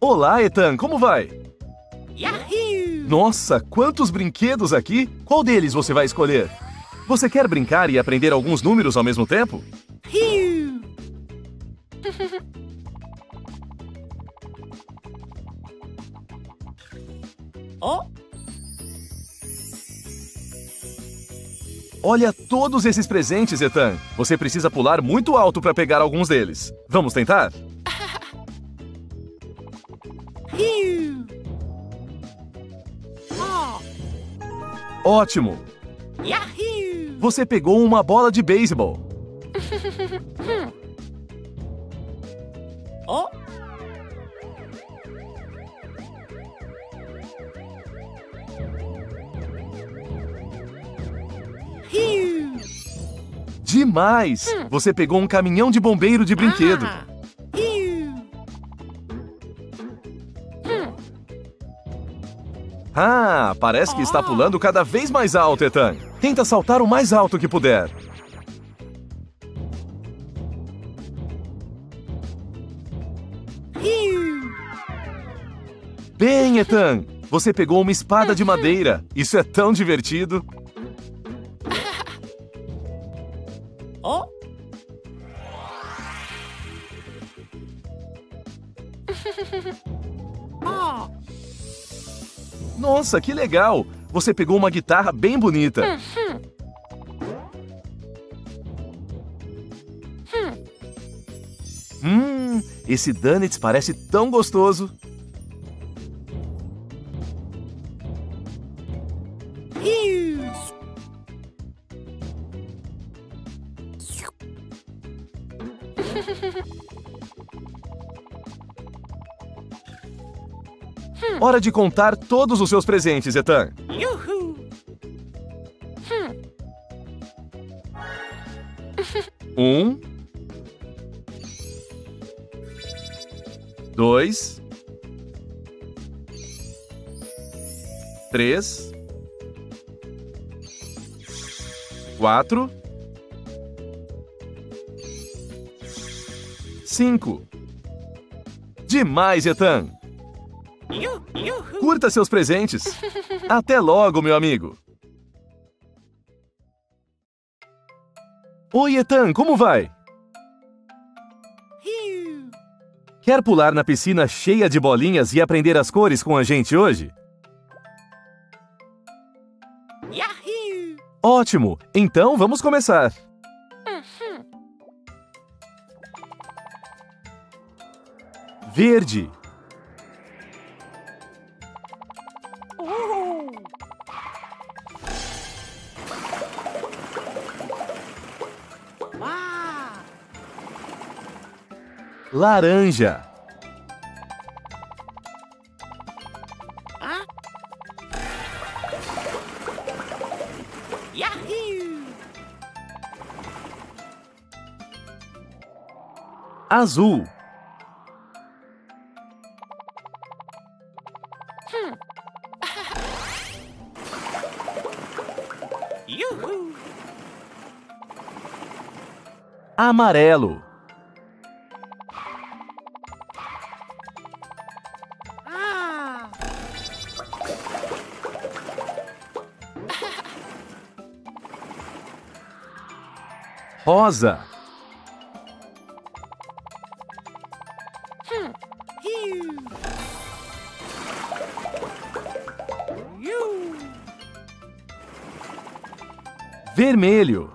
Olá, Ethan, como vai? Yahoo! Nossa, quantos brinquedos aqui! Qual deles você vai escolher? Você quer brincar e aprender alguns números ao mesmo tempo? Oh, Olha todos esses presentes, Ethan. Você precisa pular muito alto para pegar alguns deles. Vamos tentar? Ótimo! Yahoo! Você pegou uma bola de beisebol. Oh! Demais! Você pegou um caminhão de bombeiro de brinquedo. Ah, Ah, parece que está pulando cada vez mais alto, Ethan. Tenta saltar o mais alto que puder. Bem, Ethan, você pegou uma espada de madeira. Isso é tão divertido. Nossa, que legal! Você pegou uma guitarra bem bonita. Hum, esse Donuts parece tão gostoso. Hora de contar todos os seus presentes, Ethan. Yuhu! Um. Dois. Três. Quatro. Cinco. Demais, Ethan! Curta seus presentes. Até logo, meu amigo. Oi, Ethan, como vai? Quer pular na piscina cheia de bolinhas e aprender as cores com a gente hoje? Yahoo! Ótimo! Então vamos começar. Verde, laranja? Yahoo! azul, Yoo-hoo! amarelo, rosa! You! vermelho,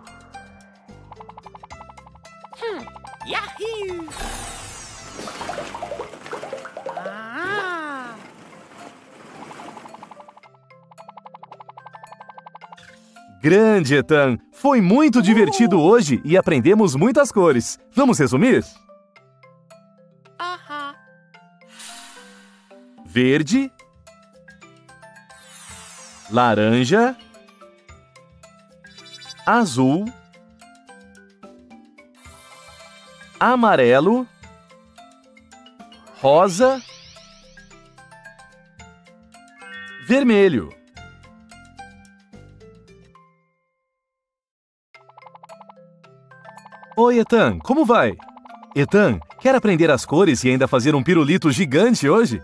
Yahoo! Ah! grande, Ethan. Foi muito divertido hoje e aprendemos muitas cores. Vamos resumir? Aha! Verde, laranja, azul, amarelo, rosa, vermelho. Oi, Ethan, como vai? Etan, quer aprender as cores e ainda fazer um pirulito gigante hoje?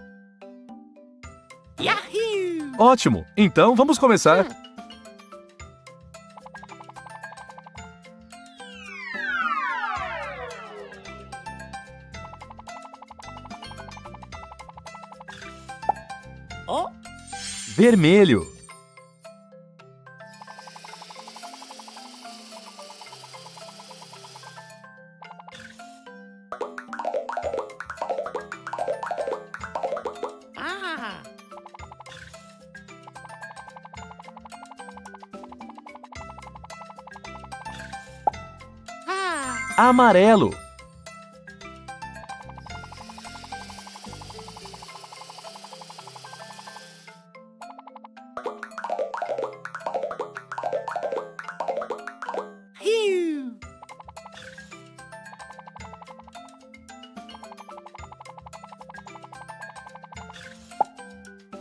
Yahoo! Ótimo! Então vamos começar. Oh, Vermelho. Amarelo.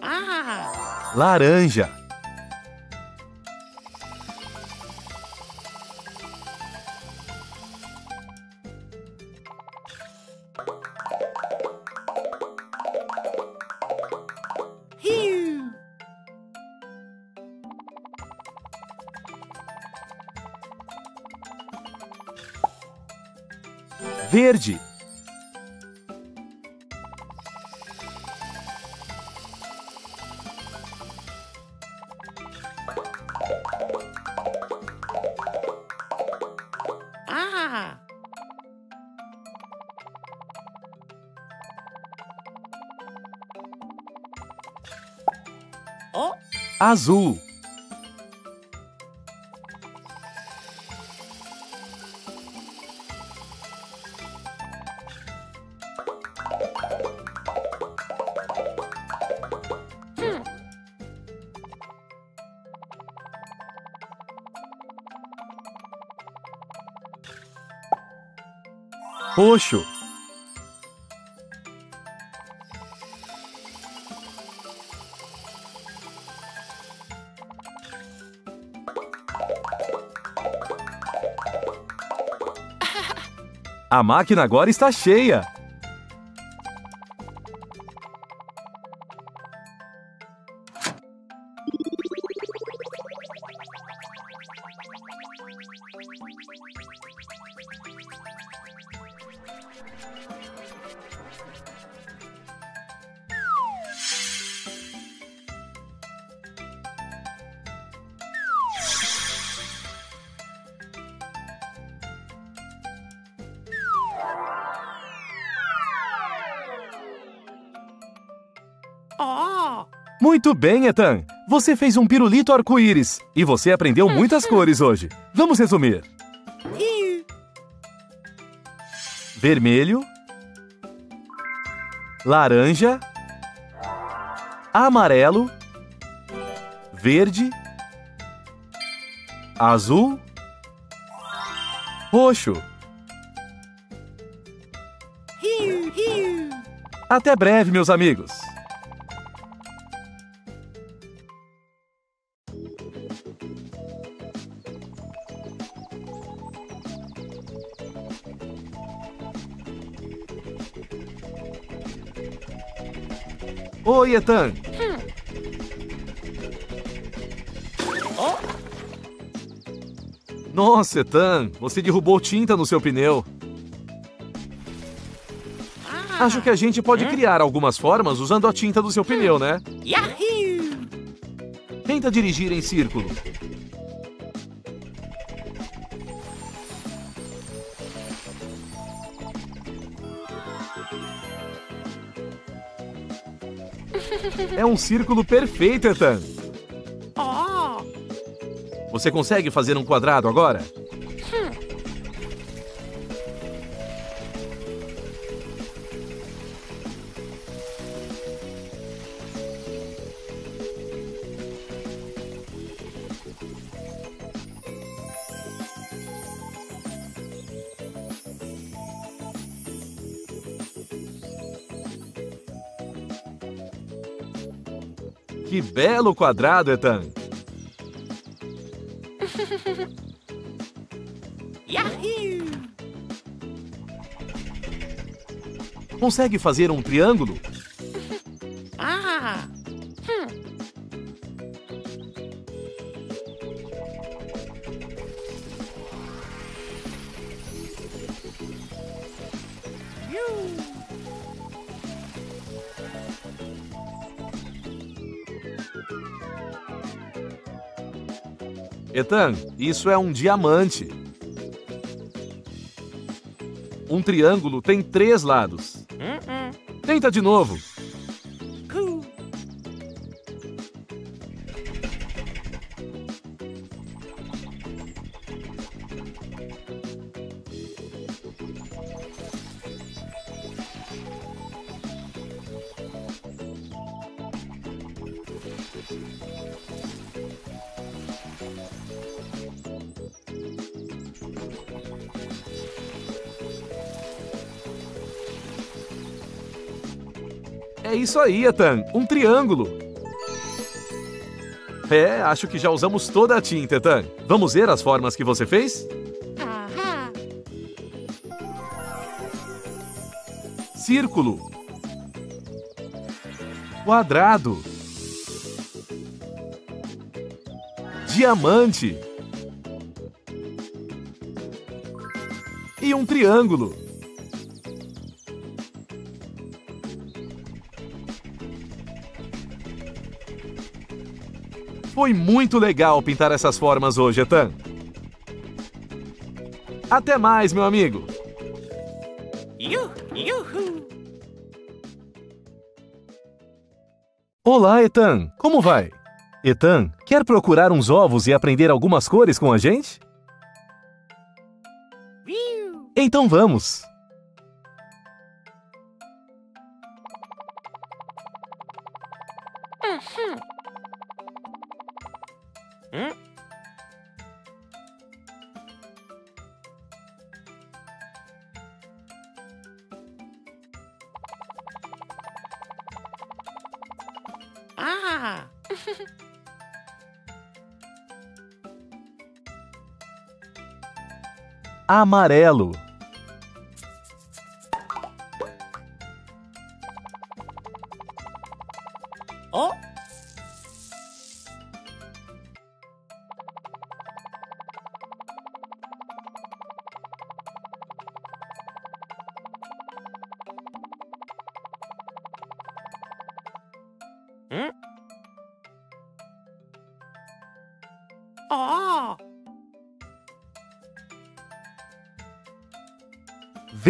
Ah, Laranja. Verde. Ah, oh, Azul. Roxo. A máquina agora está cheia. Muito bem, Ethan. Você fez um pirulito arco-íris e você aprendeu muitas cores hoje. Vamos resumir: vermelho, laranja, amarelo, verde, azul, roxo. Até breve, meus amigos. Oi, Ethan. Oh, Nossa, Ethan, você derrubou tinta no seu pneu. ah, Acho que a gente pode criar algumas formas usando a tinta do seu pneu, né? Yahoo! Tenta dirigir em círculo. É um círculo perfeito, Ethan. Oh, Você consegue fazer um quadrado agora? no quadrado, Etan. Consegue fazer um triângulo? Ethan, isso é um diamante. Um triângulo tem três lados. Mm-mm. Tenta de novo. É isso aí, Ethan. Um triângulo. É, acho que já usamos toda a tinta, Ethan. Vamos ver as formas que você fez? Círculo. Quadrado. Diamante. E um triângulo. Foi muito legal pintar essas formas hoje, Etan. Até mais, meu amigo. Olá, Etan. Como vai? Etan, quer procurar uns ovos e aprender algumas cores com a gente? Então vamos! Mhm. Hmm? Ah. Amarelo.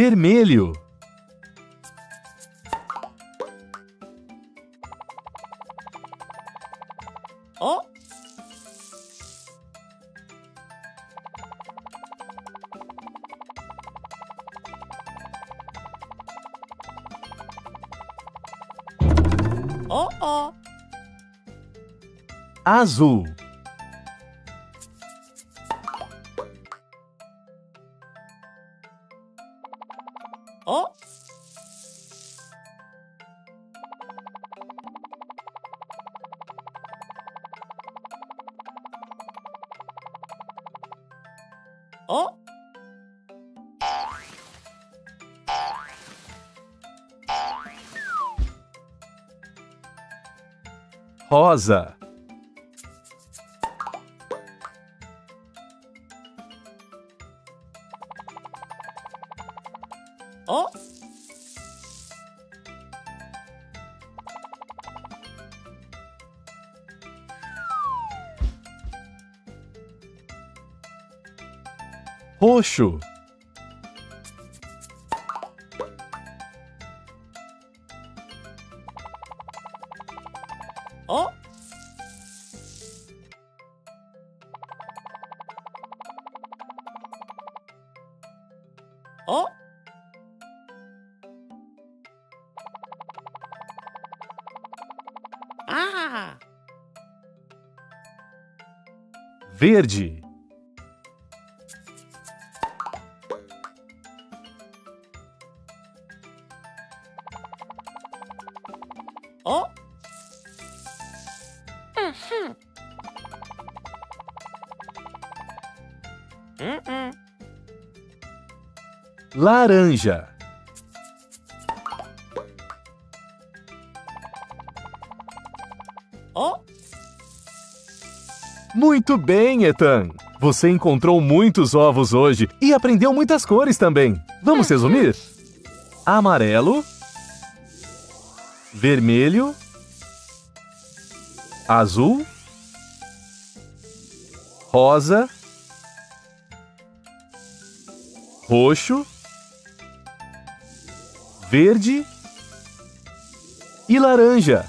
Vermelho. Oh. Oh oh. Azul. Rosa. Oh. Roxo. verde. Oh? Uhum. Uh. Laranja. Oh? Muito bem, Ethan! Você encontrou muitos ovos hoje e aprendeu muitas cores também. Vamos resumir? Amarelo, vermelho, azul, rosa, roxo, verde e laranja.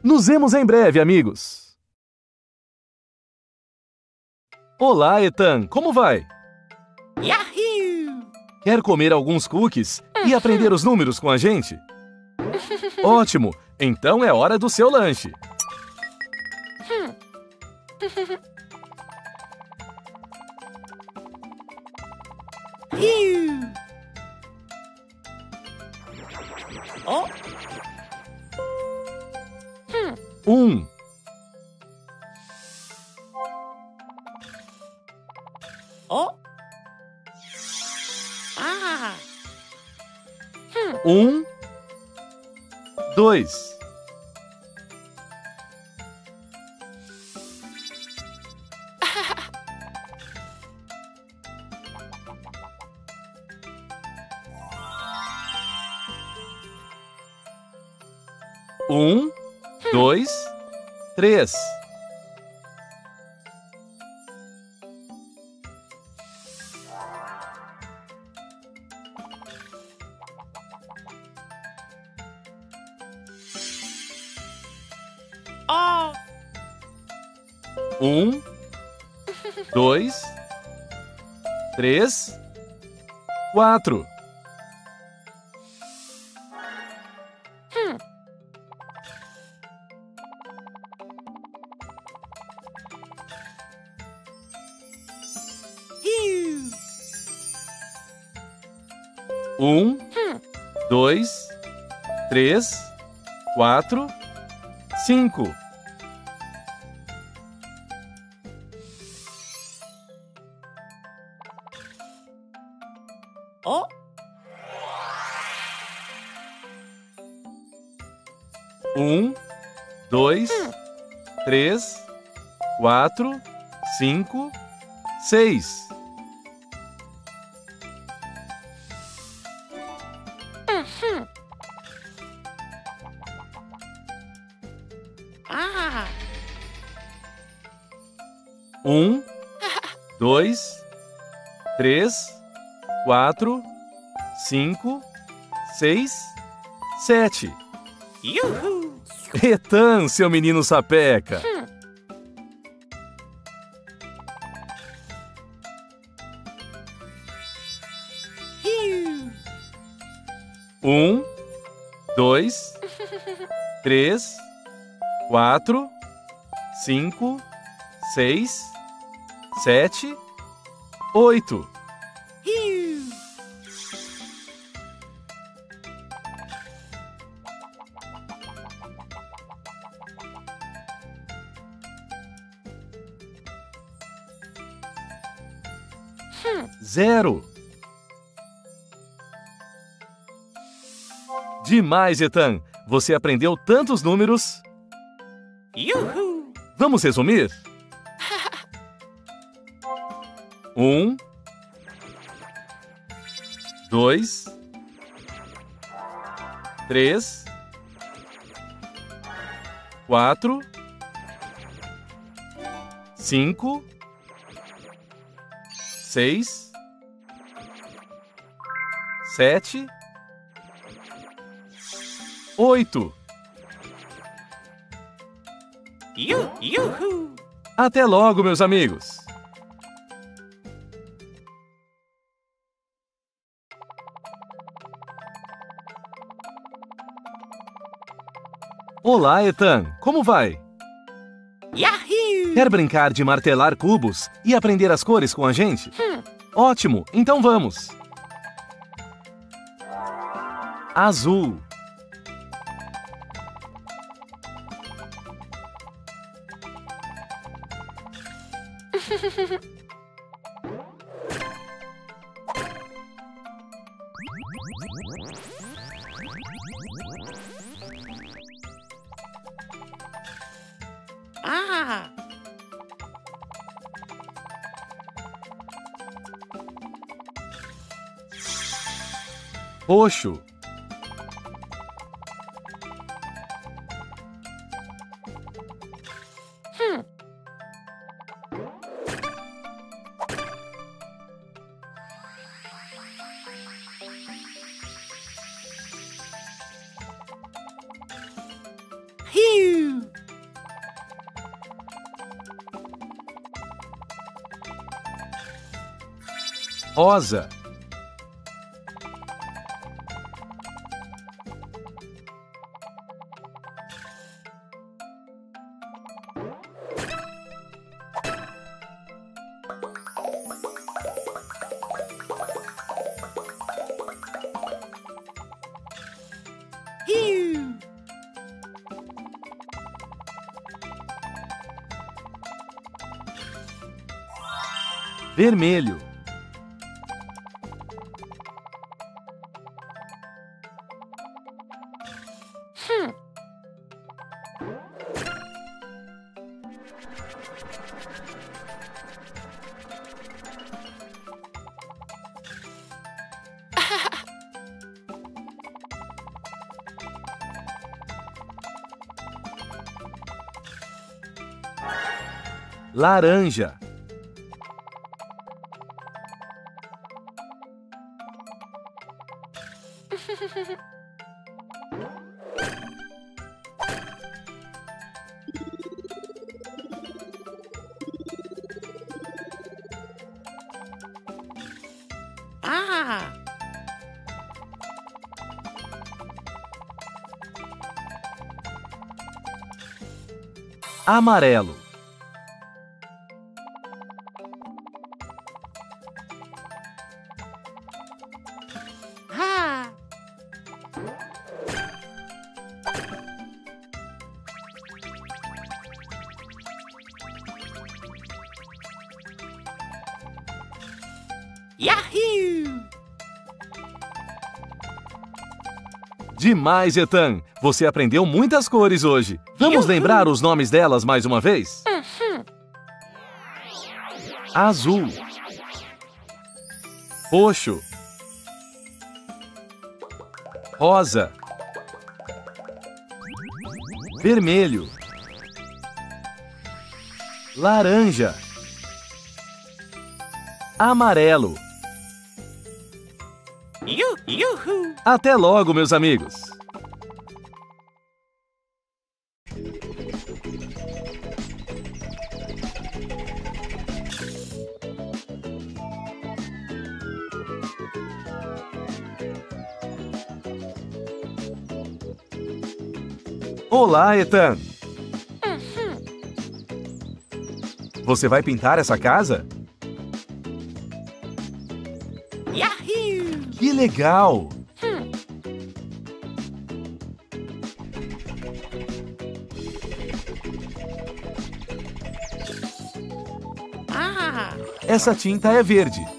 Nos vemos em breve, amigos! Olá, Ethan, como vai? Yahoo! Quer comer alguns cookies e aprender os números com a gente? Ótimo! Então é hora do seu lanche. Um, um, dois, um, dois, três. Três, quatro. Um, dois, três, quatro, cinco. Três, quatro, cinco, seis. Um, dois, três, quatro, cinco, seis, sete. Etan, seu menino sapeca! Hiu! Um, dois, três, quatro, cinco, seis, sete, oito. Zero. Demais, Etan! Você aprendeu tantos números. Yuhu! Vamos resumir? Um, dois, três, quatro, cinco, seis, sete, oito. Até logo, meus amigos! Olá, Ethan! Como vai? Yahoo! Quer brincar de martelar cubos e aprender as cores com a gente? Ótimo! Então vamos! Azul Ah! Roxo. Rosa. Vermelho. Laranja. Ah! Amarelo. Yahoo! Demais, Etan! Você aprendeu muitas cores hoje. Vamos Yuhu! lembrar os nomes delas mais uma vez? Azul. Roxo. Rosa. Vermelho. Laranja. Amarelo. Até logo, meus amigos! Olá, Etan! Você vai pintar essa casa? Yahoo! Que legal! Essa tinta é verde.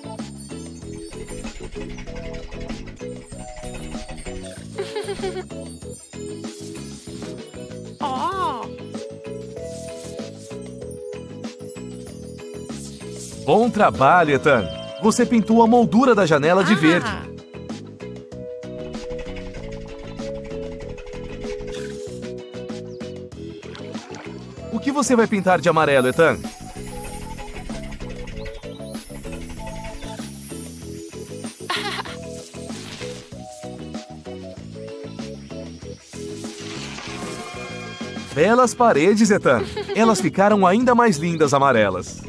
Bom trabalho, Etan! Você pintou a moldura da janela de Ah! verde. O que você vai pintar de amarelo, Etan? Belas paredes, Etan. Elas ficaram ainda mais lindas amarelas.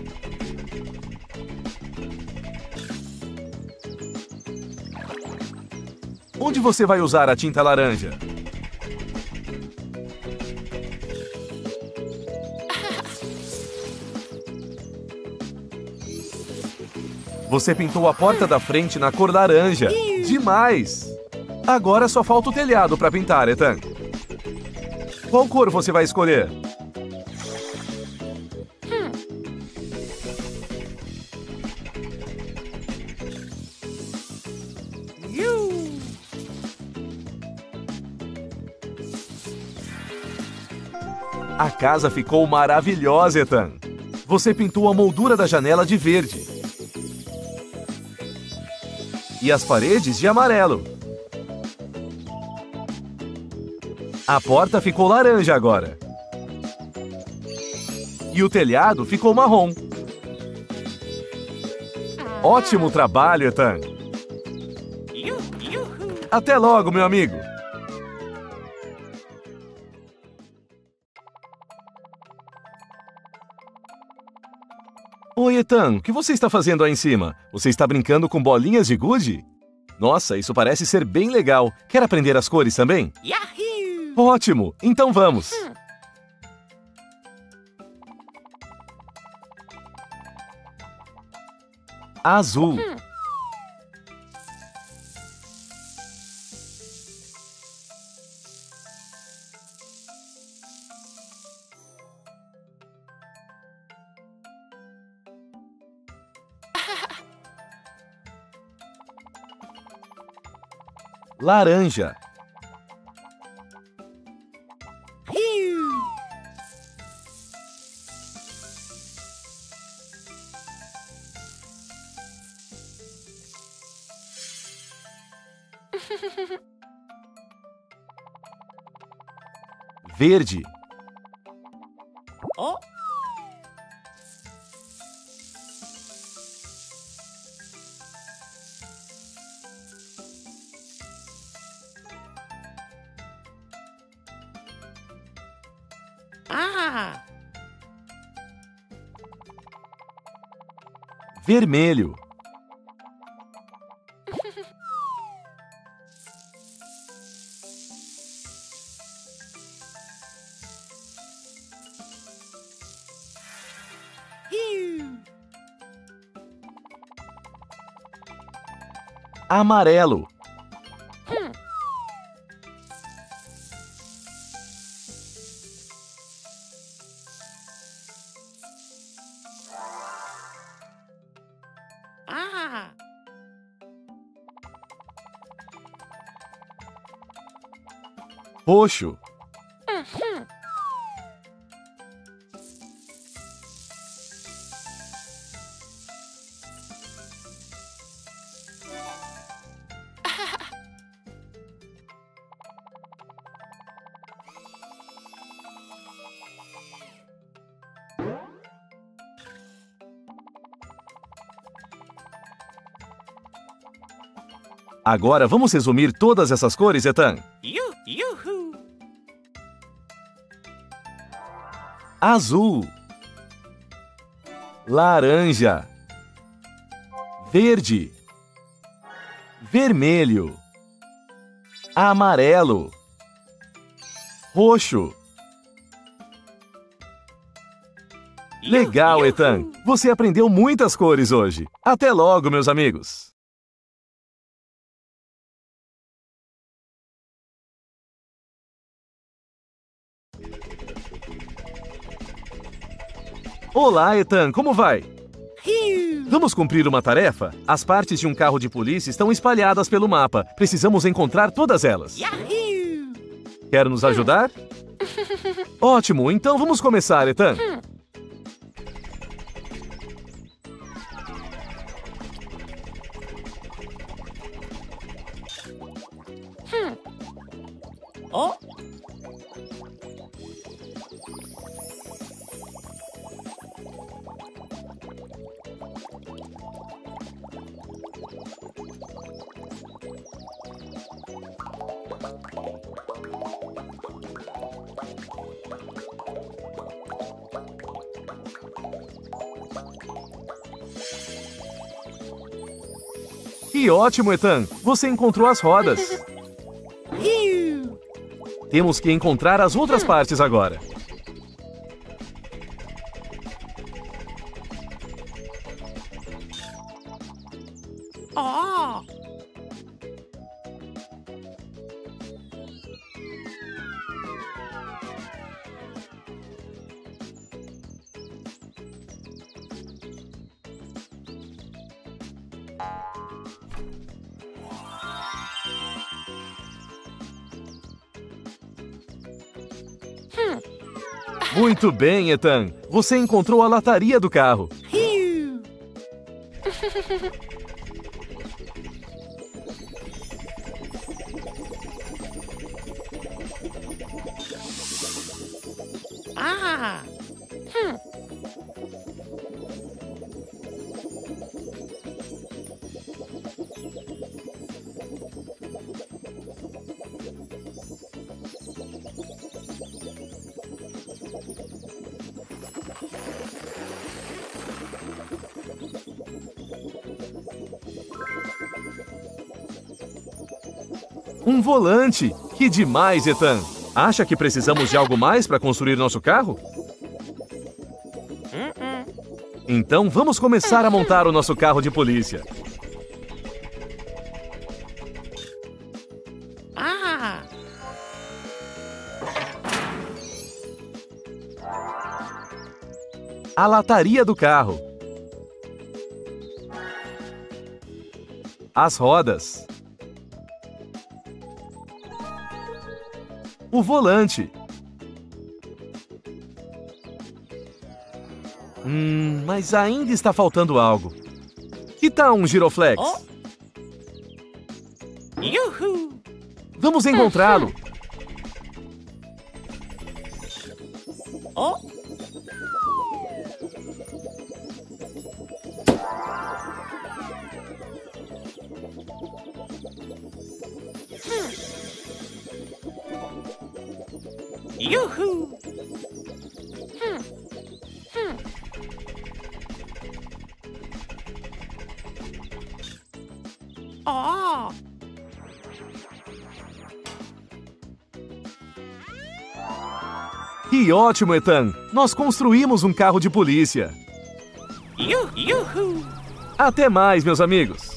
Onde você vai usar a tinta laranja? Você pintou a porta da frente na cor laranja. Demais! Agora só falta o telhado para pintar, Ethan. Qual cor você vai escolher? You! A casa ficou maravilhosa, Ethan. Você pintou a moldura da janela de verde. E as paredes de amarelo. A porta ficou laranja agora. E o telhado ficou marrom. Ótimo trabalho, yoo-hoo. Até logo, meu amigo. Ethan, o que você está fazendo aí em cima? Você está brincando com bolinhas de gude? Nossa, isso parece ser bem legal. Quer aprender as cores também? Yahoo! Ótimo! Então vamos! Azul. Laranja. Verde. Vermelho. Amarelo. Roxo. Agora vamos resumir todas essas cores, Ethan. Azul, laranja, verde, vermelho, amarelo, roxo. Legal! Ethan! Você aprendeu muitas cores hoje. Até logo, meus amigos! Olá, Ethan, como vai? Vamos cumprir uma tarefa? As partes de um carro de polícia estão espalhadas pelo mapa. Precisamos encontrar todas elas. Quer nos ajudar? Ótimo, então vamos começar, Ethan. Que ótimo, Ethan! Você encontrou as rodas. Temos que encontrar as outras partes agora. Muito bem, Ethan. Você encontrou a lataria do carro. Ah! Um volante! Que demais, Ethan! Acha que precisamos de algo mais para construir nosso carro? Então vamos começar a montar o nosso carro de polícia. Ah! A lataria do carro. As rodas. O volante. Hum, mas ainda está faltando algo. Que tal um giroflex? Oh! Vamos encontrá-lo. Que ótimo, Ethan! Nós construímos um carro de polícia. Até mais, meus amigos!